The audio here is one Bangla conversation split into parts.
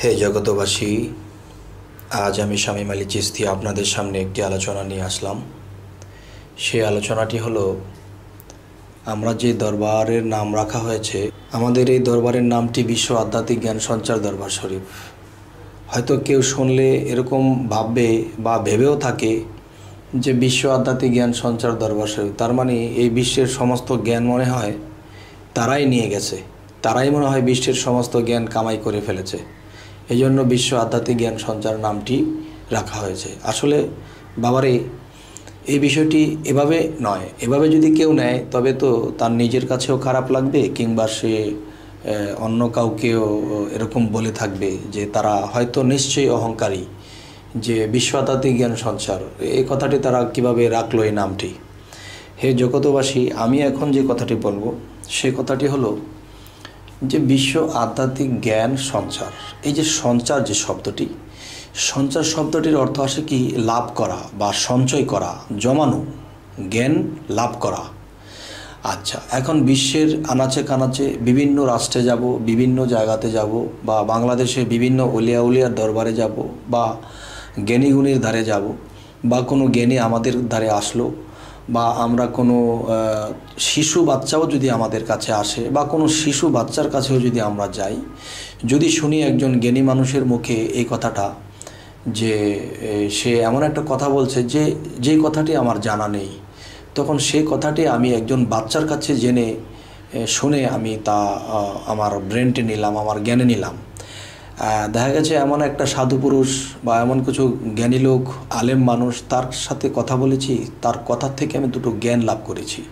হে জগতবাসী আজ আমি শামীম আলী চিস্তি আপনাদের সামনে একটি আলোচনা নিয়ে আসলাম। সেই আলোচনাটি হলো, আমরা যে দরবারের নাম রাখা হয়েছে, আমাদের এই দরবারের নামটি বিশ্ব আধ্যাত্মিক জ্ঞান সঞ্চার দরবার শরীফ। হয়তো কেউ শুনলে এরকম ভাববে বা ভেবেও থাকে যে বিশ্ব আধ্যাত্মিক জ্ঞান সঞ্চার দরবার শরীফ, তার মানে এই বিশ্বের সমস্ত জ্ঞান মনে হয় তারাই নিয়ে গেছে, তারাই মনে হয় বিশ্বের সমস্ত জ্ঞান কামাই করে ফেলেছে। এই জন্য বিশ্ব আধ্যাত্মিক জ্ঞান সঞ্চার নামটি রাখা হয়েছে। আসলে, বাবারে, এই বিষয়টি এভাবে নয়। এভাবে যদি কেউ নেয়, তবে তো তার নিজের কাছেও খারাপ লাগবে কিংবা সে অন্য কাউকেও এরকম বলে থাকবে যে তারা হয়তো নিশ্চয়ই অহংকারী যে বিশ্ব আধ্যাত্মিক জ্ঞান সঞ্চার। এই কথাটি তারা কীভাবে রাখল এই নামটি? হে জগতবাসী আমি এখন যে কথাটি বলব, সে কথাটি হলো যে বিশ্ব আধ্যাত্মিক জ্ঞান সঞ্চার। এই যে সঞ্চার যে শব্দটি, সঞ্চার শব্দটির অর্থ আসে কি? লাভ করা বা সঞ্চয় করা, জমানো, জ্ঞান লাভ করা। আচ্ছা এখন বিশ্বের আনাচে কানাচে বিভিন্ন রাষ্ট্রে যাব, বিভিন্ন জায়গাতে যাব, বা বাংলাদেশে বিভিন্ন অলিয়া উলিয়ার দরবারে যাব, বা জ্ঞানীগুণীর ধারে যাব, বা কোনো জ্ঞানী আমাদের ধারে আসলো বা আমরা কোনো শিশু বাচ্চাও যদি আমাদের কাছে আসে বা কোনো শিশু বাচ্চার কাছেও যদি আমরা যাই, যদি শুনি একজন জ্ঞানী মানুষের মুখে এই কথাটা, যে সে এমন একটা কথা বলছে যে যে কথাটি আমার জানা নেই, তখন সেই কথাটি আমি একজন বাচ্চার কাছে জেনে শুনে আমি তা আমার ব্রেনটে নিলাম, আমার জ্ঞানে নিলাম। দেখা গেছে এমন একটা সাধু পুরুষ বা এমন কিছু জ্ঞানী লোক, আলেম মানুষ, তার সাথে কথা বলেছি, তার কথার থেকে আমি দুটো জ্ঞান লাভ করেছি।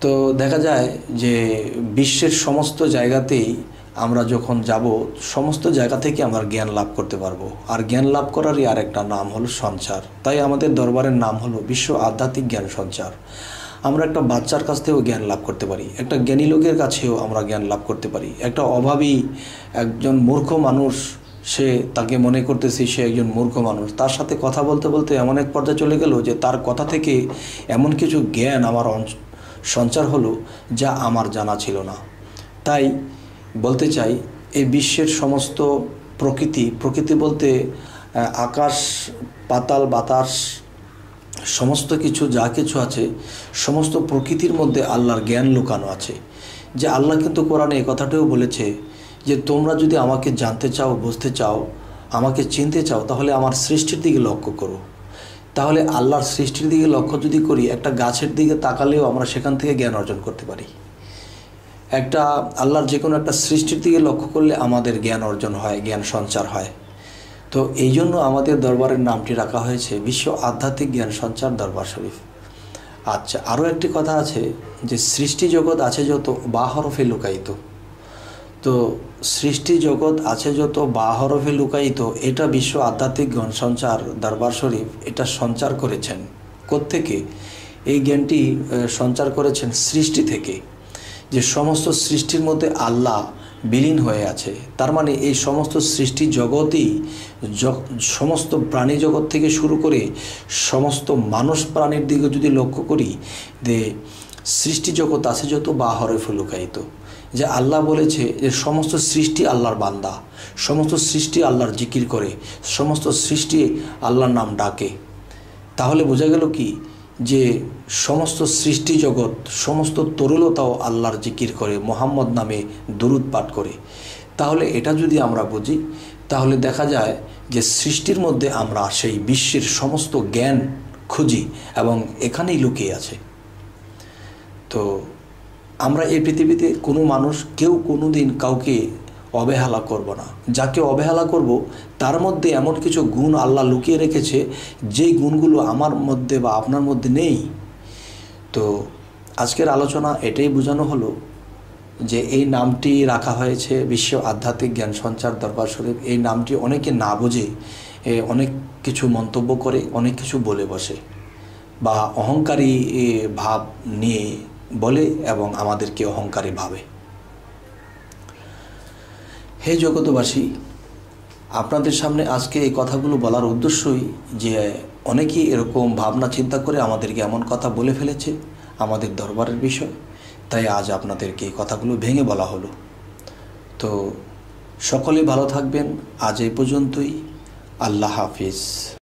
তো দেখা যায় যে বিশ্বের সমস্ত জায়গাতেই আমরা যখন যাব, সমস্ত জায়গা থেকে আমরা জ্ঞান লাভ করতে পারব। আর জ্ঞান লাভ করারই আর একটা নাম হলো সঞ্চার। তাই আমাদের দরবারের নাম হলো বিশ্ব আধ্যাত্মিক জ্ঞান সঞ্চার। আমরা একটা বাচ্চার কাছ থেকেও জ্ঞান লাভ করতে পারি। একটা জ্ঞানী লোকের কাছেও আমরা জ্ঞান লাভ করতে পারি। একটা অভাবী একজন মূর্খ মানুষ, সে তাকে মনে করতেছি সে একজন মূর্খ মানুষ। তার সাথে কথা বলতে বলতে এমন এক পর্যায়ে চলে গেল যে তার কথা থেকে এমন কিছু জ্ঞান আমার সঞ্চার হলো যা আমার জানা ছিল না। তাই বলতে চাই, এই বিশ্বের সমস্ত প্রকৃতি প্রকৃতি বলতে আকাশ, পাতাল, বাতাস সমস্ত কিছু যা কিছু আছে, সমস্ত প্রকৃতির মধ্যে আল্লাহর জ্ঞান লুকানো আছে। যে আল্লাহ কিন্তু কোরআনে এই কথাটাও বলেছে যে, তোমরা যদি আমাকে জানতে চাও, বুঝতে চাও, আমাকে চিনতে চাও, তাহলে আমার সৃষ্টির দিকে লক্ষ্য করো। তাহলে আল্লাহর সৃষ্টির দিকে লক্ষ্য যদি করি, একটা গাছের দিকে তাকালেও আমরা সেখান থেকে জ্ঞান অর্জন করতে পারি। একটা, আল্লাহর যে কোনো একটা সৃষ্টির দিকে লক্ষ্য করলে আমাদের জ্ঞান অর্জন হয়, জ্ঞান সঞ্চার হয়। তো এই জন্য আমাদের দরবারের নামটি রাখা হয়েছে বিশ্ব আধ্যাত্মিক জ্ঞান সঞ্চার দরবার শরীফ। আচ্ছা আরও একটি কথা আছে যে সৃষ্টি জগৎ আছে যত বা হরফে লুকায়িত। তো সৃষ্টি জগৎ আছে যত বা হরফে লুকায়িত, এটা বিশ্ব আধ্যাত্মিক জ্ঞান সঞ্চার দরবার শরীফ এটা সঞ্চার করেছেন কোত্থেকে? এই জ্ঞানটি সঞ্চার করেছেন সৃষ্টি থেকে। যে সমস্ত সৃষ্টির মধ্যে আল্লাহ বিলীন হয়ে আছে। তার মানে এই সমস্ত সৃষ্টি জগতই সমস্ত প্রাণী জগৎ থেকে শুরু করে সমস্ত মানুষ প্রাণীর দিকে যদি লক্ষ্য করি, যে সৃষ্টি জগৎ আছে যত বা হরফে লুকায়িত। যে আল্লাহ বলেছে যে সমস্ত সৃষ্টি আল্লাহর বান্দা, সমস্ত সৃষ্টি আল্লাহর জিকির করে, সমস্ত সৃষ্টি আল্লাহর নাম ডাকে। তাহলে বোঝা গেল কি? যে সমস্ত সৃষ্টি জগৎ, সমস্ত তরুলতাও আল্লাহর জিকির করে, মোহাম্মদ নামে দুরুদ পাঠ করে। তাহলে এটা যদি আমরা বুঝি, তাহলে দেখা যায় যে সৃষ্টির মধ্যে আমরা সেই বিশ্বের সমস্ত জ্ঞান খুঁজি এবং এখানেই লুকিয়ে আছে। তো আমরা এই পৃথিবীতে কোনো মানুষ, কেউ কোনো দিন কাউকে অবহেলা করব না। যাকে অবহেলা করব, তার মধ্যে এমন কিছু গুণ আল্লাহ লুকিয়ে রেখেছে, যেই গুণগুলো আমার মধ্যে বা আপনার মধ্যে নেই। তো আজকের আলোচনা এটাই বোঝানো হলো যে এই নামটি রাখা হয়েছে বিশ্ব আধ্যাত্মিক জ্ঞান সঞ্চার দরবার শরীফ। এই নামটি অনেকে না বোঝে অনেক কিছু মন্তব্য করে, অনেক কিছু বলে বসে বা অহংকারী ভাব নিয়ে বলে এবং আমাদেরকে অহংকারী ভাবে। হে জগতবাসী আপনাদের সামনে আজকে এই কথাগুলো বলার উদ্দেশ্যই যে অনেকেই এরকম ভাবনা চিন্তা করে আমাদেরকে এমন কথা বলে ফেলেছে আমাদের দরবারের বিষয়। তাই আজ আপনাদেরকে এই কথাগুলো ভেঙে বলা হলো। তো সকলে ভালো থাকবেন। আজ এই পর্যন্তই। আল্লাহ হাফিজ।